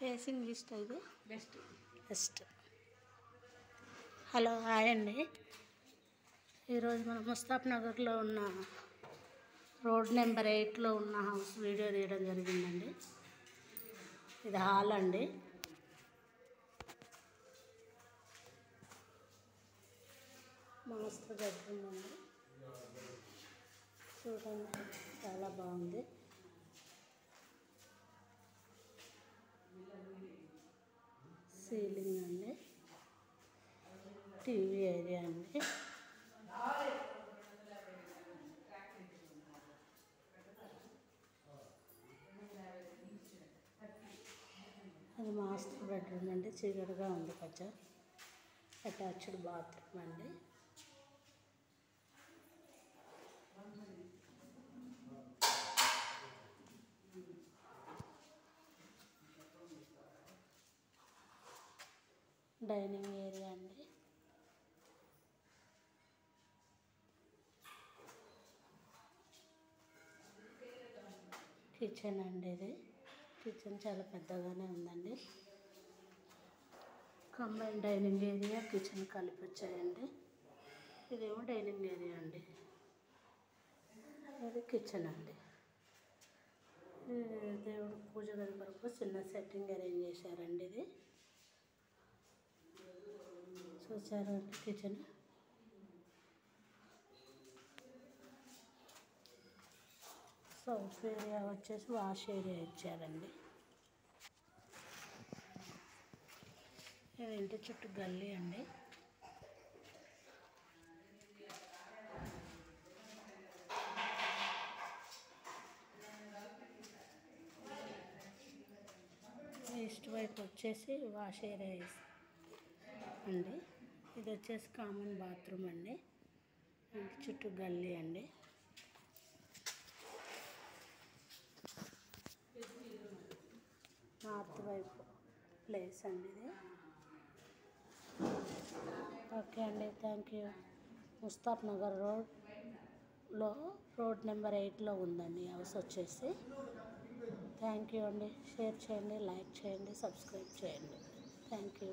Facing list ఇది. Best. Best. Hello hi అండి. ఈరోజు మనం ముస్తాఫ్ నగర్లో ఉన్న రోడ్ నెంబర్ ఎయిట్లో ఉన్న హౌస్ వీడియో తీయడం జరిగిందండి. ఇది హాల్ అండి. మాస్టర్ బెడ్రూమ్ అండి చూడండి చాలా బాగుంది. సీలింగ్ అండి. టీవీ ఏరియా అండి. అది మాస్టర్ బెడ్రూమ్ అండి. చీకటిగా ఉంది కొంచెం. అటాచ్డ్ బాత్రూమ్ అండి. డైనింగ్ ఏరియా అండి. కిచెన్ అండి ఇది. కిచెన్ చాలా పెద్దగానే ఉందండి. కంబైన్ డైనింగ్ ఏరియా కిచెన్ కలిపి వచ్చాయండి. ఇదేమో డైనింగ్ ఏరియా అండి. ఇది కిచెన్ అండి. దేవుడు పూజ గది వరకు చిన్న సెట్టింగ్ అరేంజ్ చేశారండి ఇది. చూసారు కిచెన్ సౌత్ ఏరియా వచ్చేసి వాష్ ఏరియా ఇచ్చారండి. ఇది ఇంటి చుట్టూ గల్లీ అండి. ఈస్ట్ వైపు వచ్చేసి వాష్ ఏరియా అండి. ఇది వచ్చేసి కామన్ బాత్రూమ్ అండి. ఇంటి చుట్టూ గల్లీ అండి. నార్త్ వైపు ప్లేస్ అండి ఇది. ఓకే అండి థ్యాంక్ యూ ముస్తాఫ్ నగర్ రోడ్లో రోడ్ నెంబర్ ఎయిట్లో ఉందండి హౌస్ వచ్చేసి. థ్యాంక్ యూ అండి. షేర్ చేయండి లైక్ చేయండి సబ్స్క్రైబ్ చేయండి. Thank you